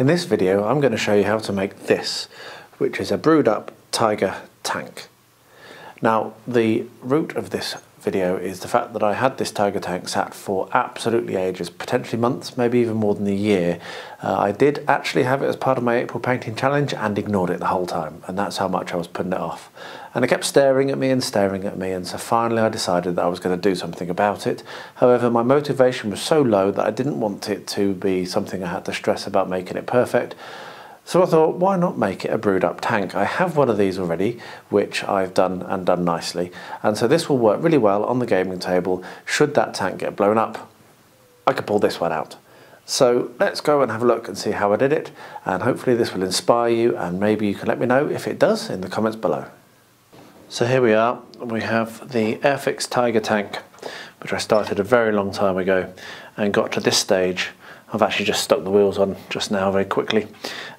In this video I'm going to show you how to make this, which is a brewed up Tiger tank. Now the root of this video is the fact that I had this Tiger tank sat for absolutely ages, potentially months, maybe even more than a year. Uh, I did actually have it as part of my April painting challenge and ignored it the whole time, and that's how much I was putting it off. And it kept staring at me and staring at me, and so finally I decided that I was going to do something about it. However, my motivation was so low that I didn't want it to be something I had to stress about making it perfect. So I thought, why not make it a brewed up tank? I have one of these already, which I've done and done nicely. And so this will work really well on the gaming table. Should that tank get blown up, I could pull this one out. So let's go and have a look and see how I did it. And hopefully this will inspire you and maybe you can let me know if it does in the comments below. So here we are, we have the Airfix Tiger tank, which I started a very long time ago and got to this stage I've actually just stuck the wheels on just now very quickly.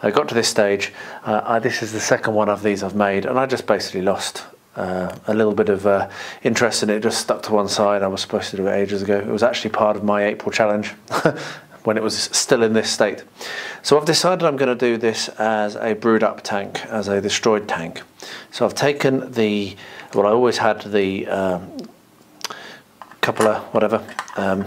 I got to this stage, uh, I, this is the second one of these I've made and I just basically lost uh, a little bit of uh, interest in it, just stuck to one side. I was supposed to do it ages ago. It was actually part of my April challenge when it was still in this state. So I've decided I'm going to do this as a brewed up tank, as a destroyed tank. So I've taken the, well I always had the um, cupola, whatever, um,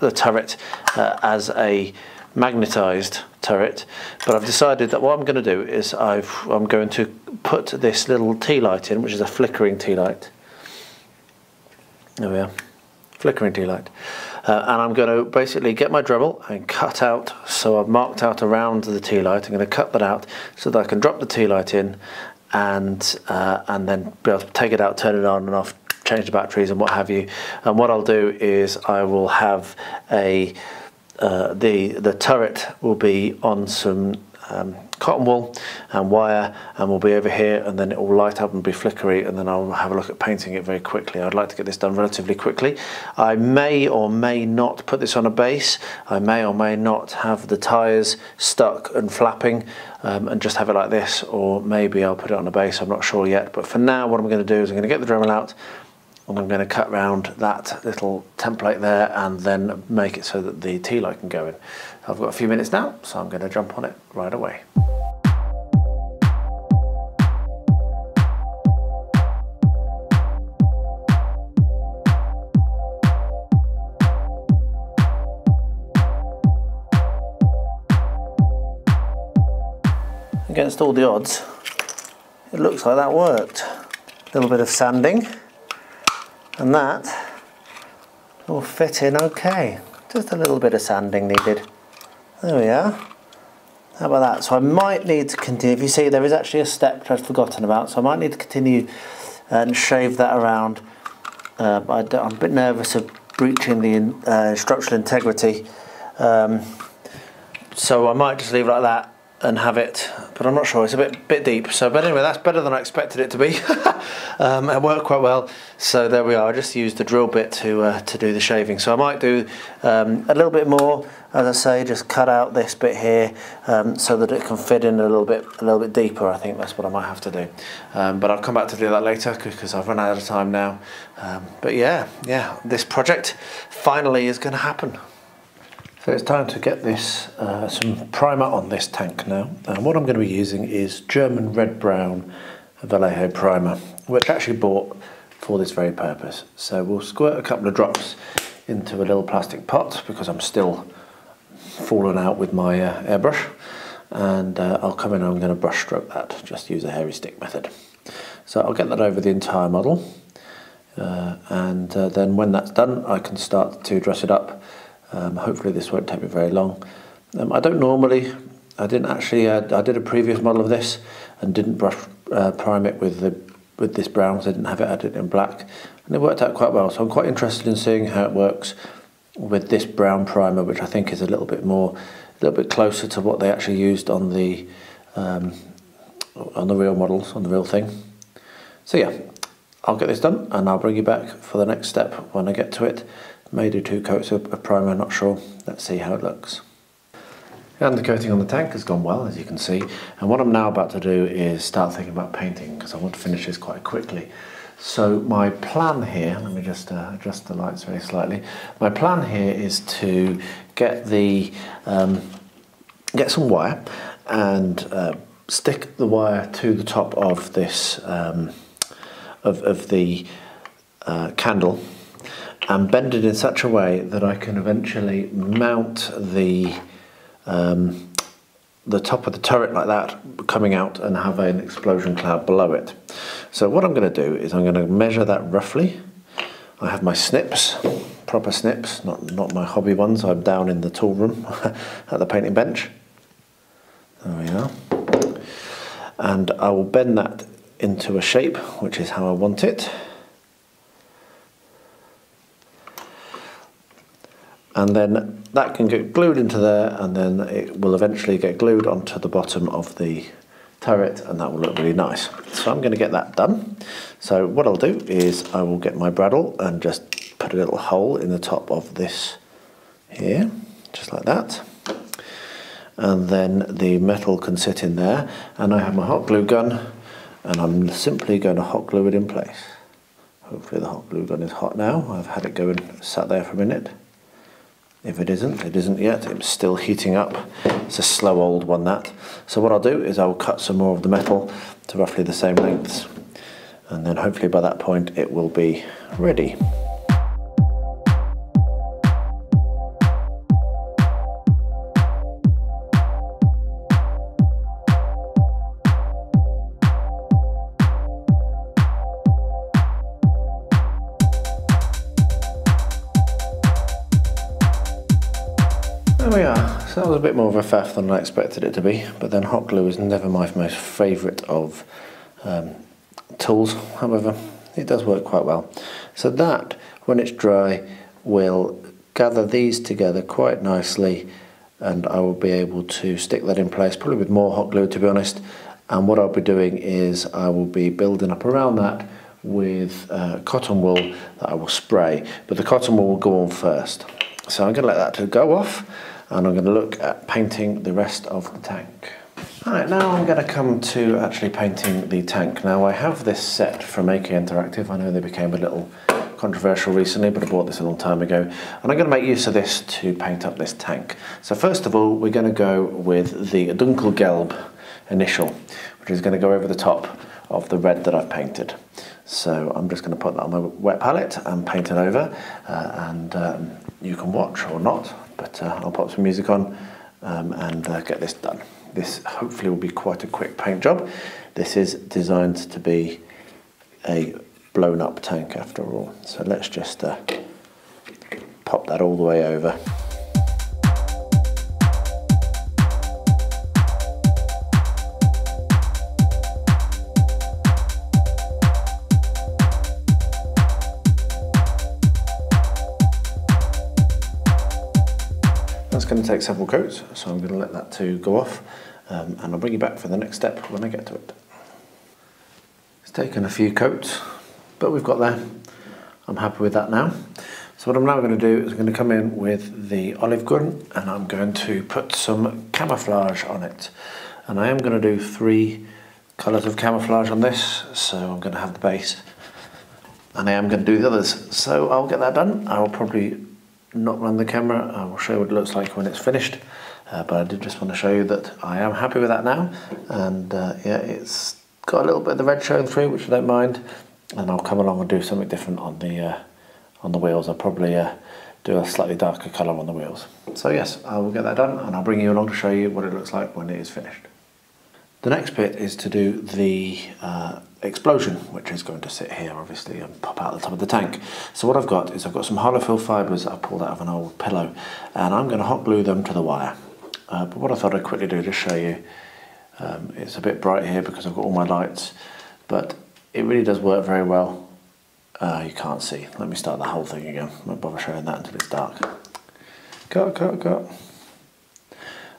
the turret uh, as a magnetized turret but I've decided that what I'm going to do is i am going to put this little tea light in which is a flickering tea light. There we are. Flickering tea light. Uh, and I'm going to basically get my Dremel and cut out so I've marked out around the tea light. I'm going to cut that out so that I can drop the tea light in and uh, and then be able to take it out turn it on and off change the batteries and what have you. And what I'll do is I will have a uh, the the turret will be on some um, cotton wool and wire and will be over here and then it will light up and be flickery and then I'll have a look at painting it very quickly. I'd like to get this done relatively quickly. I may or may not put this on a base. I may or may not have the tyres stuck and flapping um, and just have it like this or maybe I'll put it on a base. I'm not sure yet but for now what I'm going to do is I'm going to get the Dremel out and I'm going to cut round that little template there and then make it so that the light can go in. I've got a few minutes now, so I'm going to jump on it right away. Against all the odds, it looks like that worked. A little bit of sanding and that will fit in okay. Just a little bit of sanding needed. There we are. How about that? So I might need to continue. If you see, there is actually a step that I've forgotten about, so I might need to continue and shave that around. Uh, I am a bit nervous of breaching the uh, structural integrity. Um, so I might just leave it like that and have it, but I'm not sure, it's a bit bit deep. So, but anyway, that's better than I expected it to be. um, it worked quite well. So there we are, I just used the drill bit to, uh, to do the shaving. So I might do um, a little bit more, as I say, just cut out this bit here um, so that it can fit in a little bit a little bit deeper. I think that's what I might have to do. Um, but I'll come back to do that later because I've run out of time now. Um, but yeah, yeah, this project finally is going to happen. So it's time to get this uh, some primer on this tank now. And what I'm going to be using is German Red Brown Vallejo primer, which I actually bought for this very purpose. So we'll squirt a couple of drops into a little plastic pot because I'm still falling out with my uh, airbrush. And uh, I'll come in and I'm going to brush stroke that, just use a hairy stick method. So I'll get that over the entire model. Uh, and uh, then when that's done, I can start to dress it up um, hopefully this won't take me very long. Um, I don't normally, I didn't actually, uh, I did a previous model of this and didn't brush uh, prime it with the with this brown, so I didn't have it added in black. And it worked out quite well, so I'm quite interested in seeing how it works with this brown primer, which I think is a little bit more, a little bit closer to what they actually used on the um, on the real models, on the real thing. So yeah, I'll get this done and I'll bring you back for the next step when I get to it. May do two coats of, primer, not sure. Let's see how it looks. And the coating on the tank has gone well, as you can see. And what I'm now about to do is start thinking about painting, because I want to finish this quite quickly. So my plan here, let me just uh, adjust the lights very slightly. My plan here is to get the um, get some wire and uh, stick the wire to the top of this um, of, of the uh, candle and bend it in such a way that I can eventually mount the um, the top of the turret like that coming out and have an explosion cloud below it. So what I'm going to do is I'm going to measure that roughly. I have my snips, proper snips, not, not my hobby ones. I'm down in the tool room at the painting bench. There we are. And I will bend that into a shape, which is how I want it. And then that can get glued into there and then it will eventually get glued onto the bottom of the turret and that will look really nice. So I'm going to get that done. So what I'll do is I will get my bradawl and just put a little hole in the top of this here, just like that. And then the metal can sit in there and I have my hot glue gun and I'm simply going to hot glue it in place. Hopefully the hot glue gun is hot now. I've had it going sat there for a minute. If it isn't, it isn't yet, it's still heating up. It's a slow old one that. So what I'll do is I'll cut some more of the metal to roughly the same lengths and then hopefully by that point it will be ready. That was a bit more of a faff than I expected it to be, but then hot glue is never my most favourite of um, tools. However, it does work quite well. So that, when it's dry, will gather these together quite nicely and I will be able to stick that in place, probably with more hot glue to be honest. And what I'll be doing is I will be building up around that with uh, cotton wool that I will spray, but the cotton wool will go on first. So I'm going to let that to go off and I'm going to look at painting the rest of the tank. Alright, now I'm going to come to actually painting the tank. Now I have this set from AK Interactive. I know they became a little controversial recently, but I bought this a long time ago. And I'm going to make use of this to paint up this tank. So first of all, we're going to go with the Dunkelgelb initial, which is going to go over the top of the red that I've painted. So I'm just going to put that on my wet palette and paint it over. Uh, and um, you can watch or not, but uh, I'll pop some music on um, and uh, get this done. This hopefully will be quite a quick paint job. This is designed to be a blown up tank after all. So let's just uh, pop that all the way over. Going to take several coats, so I'm going to let that two go off, um, and I'll bring you back for the next step when I get to it. It's taken a few coats, but we've got there. I'm happy with that now. So what I'm now going to do is I'm going to come in with the Olivgrün and I'm going to put some camouflage on it. And I am going to do three colours of camouflage on this. So I'm going to have the base and I am going to do the others. So I'll get that done. I will probably not run the camera. I will show you what it looks like when it's finished. Uh, but I did just want to show you that I am happy with that now. And uh, yeah, it's got a little bit of the red showing through, which I don't mind. And I'll come along and do something different on the uh, on the wheels. I'll probably uh, do a slightly darker colour on the wheels. So yes, I will get that done and I'll bring you along to show you what it looks like when it is finished. The next bit is to do the uh, explosion, which is going to sit here obviously and pop out the top of the tank. So what I've got is I've got some hollow fill fibres that I pulled out of an old pillow and I'm going to hot glue them to the wire. Uh, but what I thought I'd quickly do to show you, um, it's a bit bright here because I've got all my lights, but it really does work very well. Uh, you can't see. Let me start the whole thing again. I won't bother showing that until it's dark. Cut, cut, cut.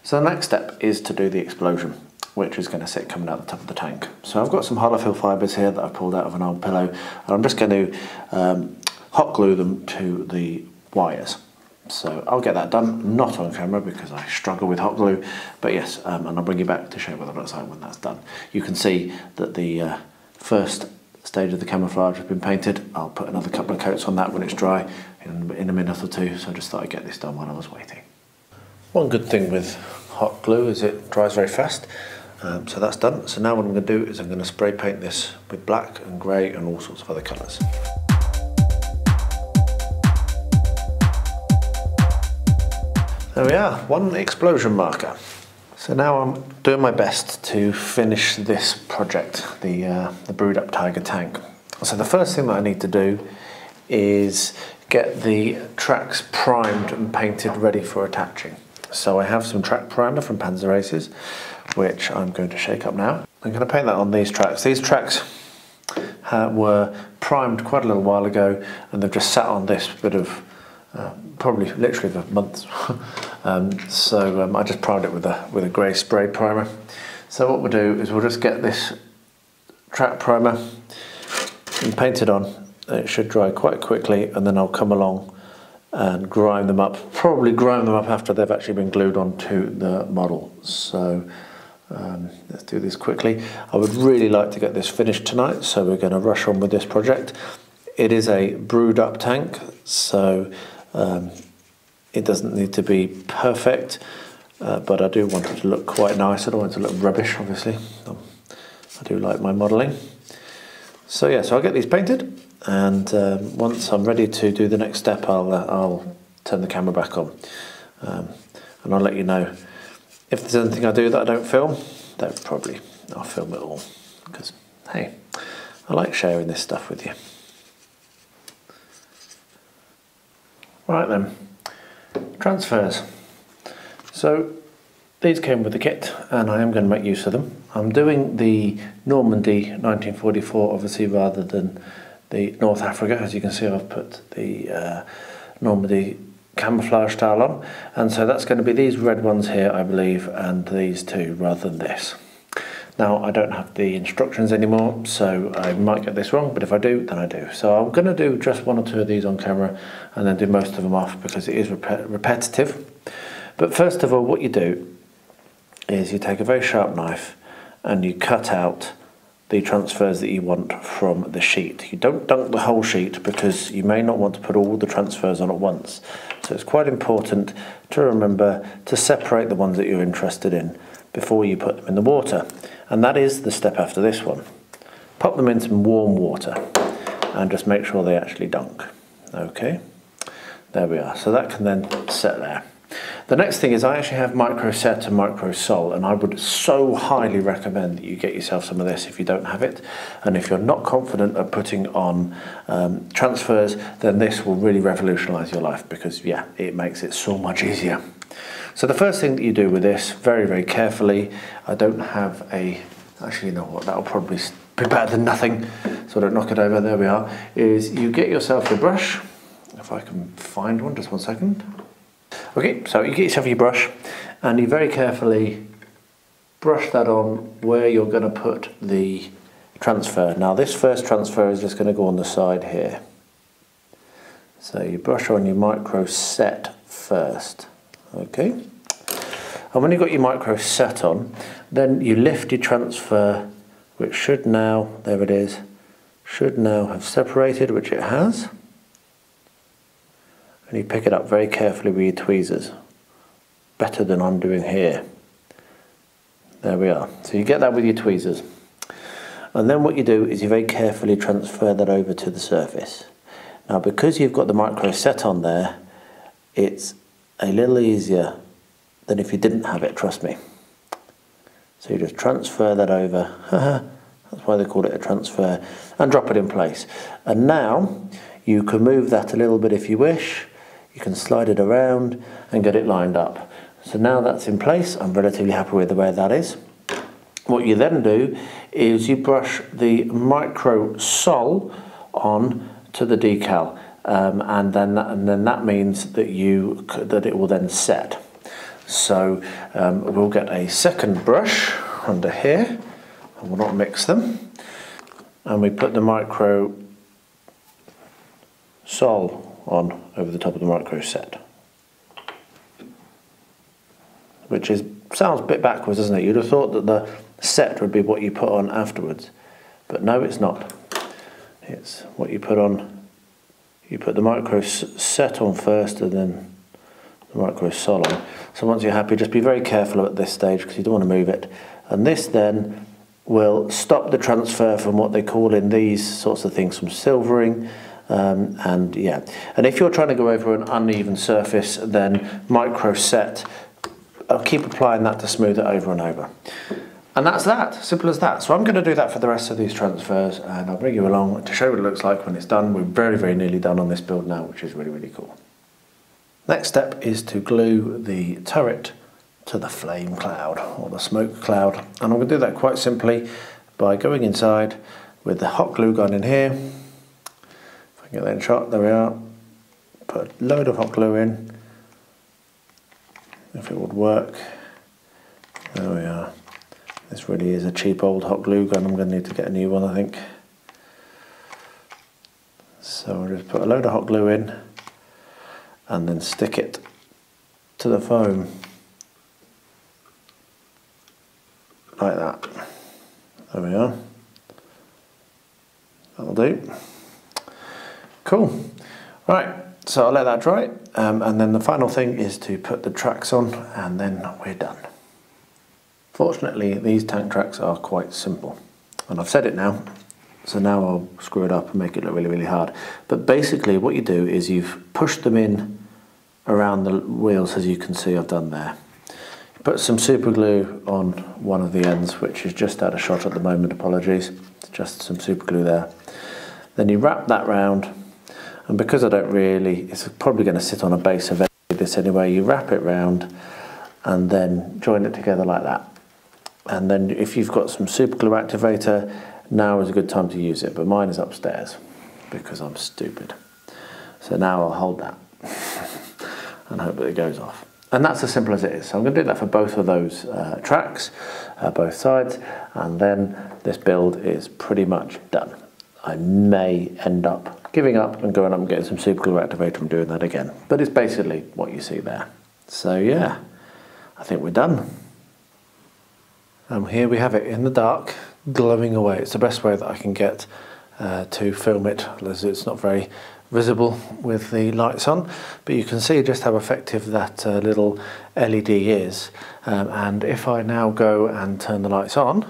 So the next step is to do the explosion which is going to sit coming out the top of the tank. So I've got some hollow fill fibres here that I've pulled out of an old pillow and I'm just going to um, hot glue them to the wires. So I'll get that done, not on camera because I struggle with hot glue, but yes, um, and I'll bring you back to show you what it looks like when that's done. You can see that the uh, first stage of the camouflage has been painted. I'll put another couple of coats on that when it's dry in, in a minute or two, so I just thought I'd get this done while I was waiting. One good thing with hot glue is it dries very fast. Um, so that's done. So now what I'm going to do is I'm going to spray paint this with black and grey and all sorts of other colours. There we are, one explosion marker. So now I'm doing my best to finish this project, the, uh, the brewed up tiger tank. So the first thing that I need to do is get the tracks primed and painted ready for attaching. So I have some track primer from Panzer Aces, which I'm going to shake up now. I'm going to paint that on these tracks. These tracks uh, were primed quite a little while ago and they've just sat on this bit of uh, probably literally for months. um, so um, I just primed it with a with a grey spray primer. So what we'll do is we'll just get this track primer and paint it on. It should dry quite quickly, and then I'll come along and grind them up. Probably grind them up after they've actually been glued onto the model. So. Um, let's do this quickly. I would really like to get this finished tonight, so we're going to rush on with this project. It is a brewed up tank, so um, it doesn't need to be perfect, uh, but I do want it to look quite nice. I don't want it to look rubbish, obviously. Um, I do like my modelling. So yeah, so I'll get these painted, and um, once I'm ready to do the next step, I'll uh, I'll turn the camera back on, um, and I'll let you know if there's anything I do that I don't film. Then probably I'll film it all because hey, I like sharing this stuff with you. Right then, transfers. So these came with the kit and I am going to make use of them. I'm doing the Normandy 1944 obviously rather than the North Africa. As you can see I've put the uh, Normandy camouflage style on and so that's going to be these red ones here I believe and these two rather than this. Now I don't have the instructions anymore so I might get this wrong but if I do then I do. So I'm going to do just one or two of these on camera and then do most of them off because it is rep repetitive. But first of all what you do is you take a very sharp knife and you cut out the transfers that you want from the sheet. You don't dunk the whole sheet because you may not want to put all the transfers on at once. So it's quite important to remember to separate the ones that you're interested in before you put them in the water. And that is the step after this one. Pop them in some warm water and just make sure they actually dunk. Okay, there we are. So that can then set there. The next thing is I actually have micro set and micro sol and I would so highly recommend that you get yourself some of this if you don't have it and if you're not confident at putting on um, transfers then this will really revolutionize your life because yeah it makes it so much easier. So the first thing that you do with this, very, very carefully, I don't have a, actually you know what, that'll probably be better than nothing, so I don't knock it over, there we are, is you get yourself your brush, if I can find one, just one second. Okay, so you get yourself your brush, and you very carefully brush that on where you're going to put the transfer. Now this first transfer is just going to go on the side here. So you brush on your micro set first. Okay. And when you've got your micro set on, then you lift your transfer, which should now, there it is, should now have separated, which it has. And you pick it up very carefully with your tweezers. Better than I'm doing here. There we are. So you get that with your tweezers. And then what you do is you very carefully transfer that over to the surface. Now because you've got the micro set on there, it's a little easier than if you didn't have it, trust me. So you just transfer that over, that's why they call it a transfer, and drop it in place. And now you can move that a little bit if you wish, you can slide it around and get it lined up. So now that's in place, I'm relatively happy with the way that is. What you then do is you brush the micro sol on to the decal um, and then that, and then that means that you that it will then set. So um, we'll get a second brush under here, and we'll not mix them, and we put the micro sol on over the top of the micro set, which is sounds a bit backwards, doesn't it? You'd have thought that the set would be what you put on afterwards, but no, it's not. It's what you put on you put the micro set on first and then the micro sol on. So once you're happy, just be very careful at this stage because you don't want to move it. And this then will stop the transfer from what they call in these sorts of things from silvering. Um, and yeah, and if you're trying to go over an uneven surface, then micro set. I'll keep applying that to smooth it over and over. And that's that, simple as that. So I'm going to do that for the rest of these transfers and I'll bring you along to show what it looks like when it's done. We're very, very nearly done on this build now, which is really, really cool. Next step is to glue the turret to the flame cloud or the smoke cloud. And I'm going to do that quite simply by going inside with the hot glue gun in here. Get that shot, there we are. Put a load of hot glue in. If it would work. There we are. This really is a cheap old hot glue gun. I'm going to need to get a new one, I think. So I'll just put a load of hot glue in and then stick it to the foam. like that. There we are. That'll do. Cool. Right, so I'll let that dry. Um, and then the final thing is to put the tracks on and then we're done. Fortunately, these tank tracks are quite simple. And I've said it now, so now I'll screw it up and make it look really, really hard. But basically what you do is you've pushed them in around the wheels as you can see I've done there. Put some super glue on one of the ends, which is just out of shot at the moment, apologies. It's Just some super glue there. Then you wrap that round, and because I don't really, it's probably going to sit on a base of this anyway, you wrap it round and then join it together like that. And then if you've got some super glue activator, now is a good time to use it, but mine is upstairs because I'm stupid. So now I'll hold that and hope that it goes off. And that's as simple as it is. So I'm going to do that for both of those uh, tracks, uh, both sides, and then this build is pretty much done. I may end up giving up and going up and getting some super glue activator and doing that again. But it's basically what you see there. So yeah, I think we're done. And here we have it in the dark, glowing away. It's the best way that I can get uh, to film it, as it's not very visible with the lights on but you can see just how effective that uh, little LED is um, and if I now go and turn the lights on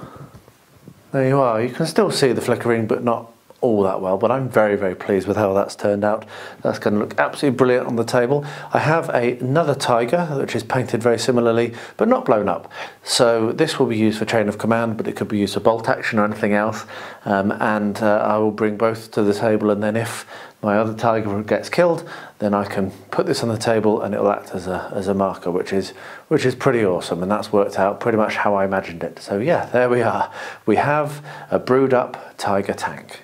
there you are you can still see the flickering but not all that well, but I'm very, very pleased with how that's turned out. That's going to look absolutely brilliant on the table. I have a, another Tiger, which is painted very similarly, but not blown up. So this will be used for chain of command, but it could be used for bolt action or anything else. Um, and uh, I will bring both to the table, and then if my other Tiger gets killed, then I can put this on the table and it'll act as a, as a marker, which is, which is pretty awesome. And that's worked out pretty much how I imagined it. So yeah, there we are. We have a brewed up Tiger tank.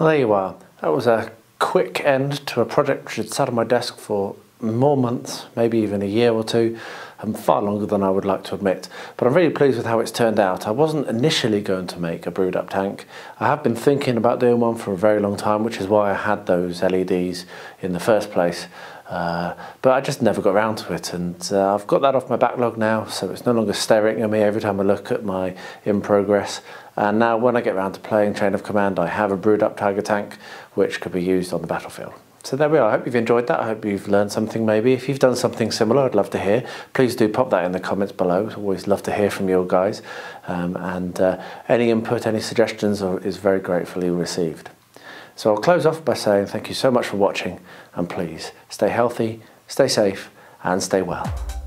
Well, there you are. That was a quick end to a project which had sat on my desk for more months, maybe even a year or two, and far longer than I would like to admit. But I'm really pleased with how it's turned out. I wasn't initially going to make a brewed up tank. I have been thinking about doing one for a very long time, which is why I had those LEDs in the first place. Uh, but I just never got around to it and uh, I've got that off my backlog now so it's no longer staring at me every time I look at my in progress and now when I get around to playing Chain of Command I have a brewed up Tiger tank which could be used on the battlefield. So there we are. I hope you've enjoyed that. I hope you've learned something maybe. If you've done something similar, I'd love to hear. Please do pop that in the comments below. It's always love to hear from you guys. Um, and uh, any input, any suggestions are, is very gratefully received. So I'll close off by saying thank you so much for watching and please stay healthy, stay safe and stay well.